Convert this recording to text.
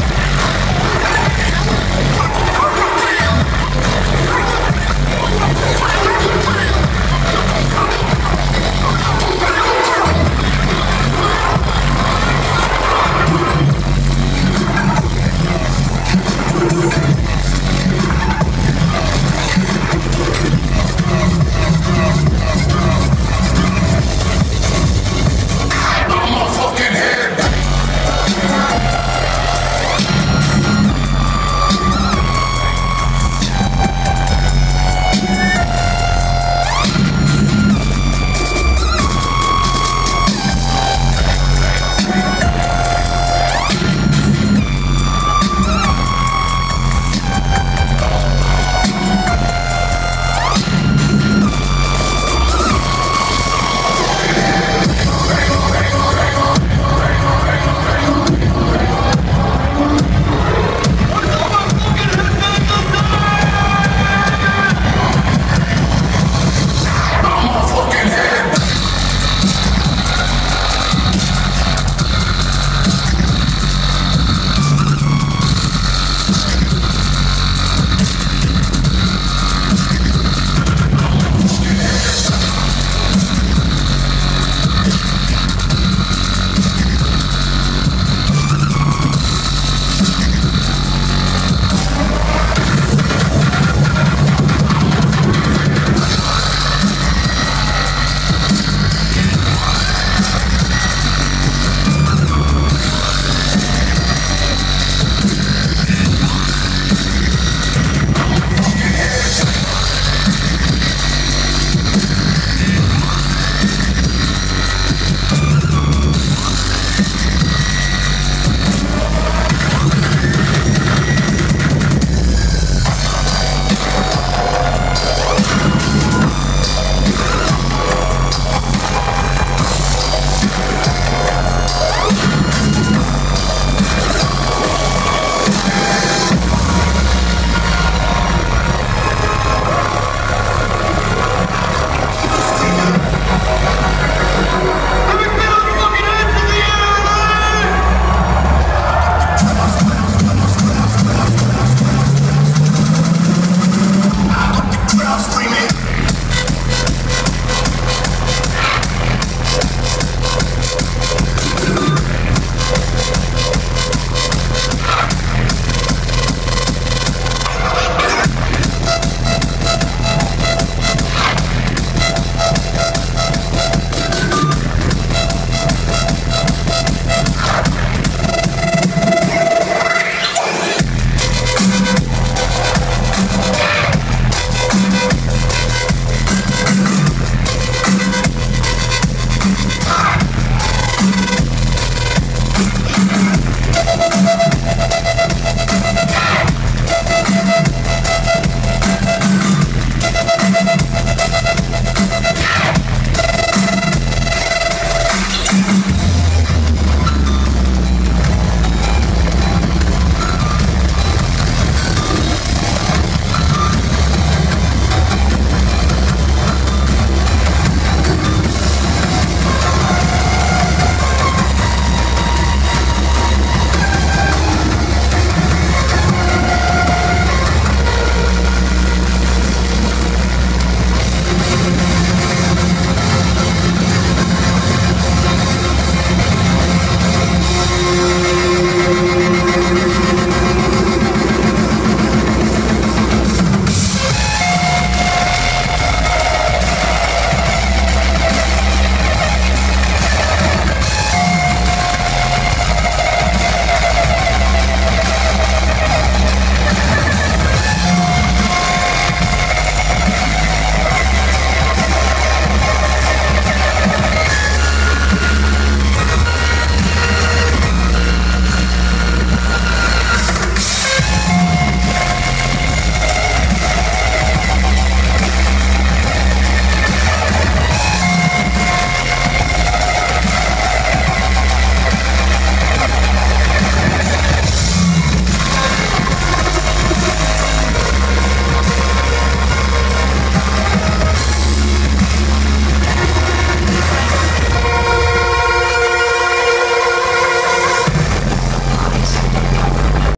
Yeah.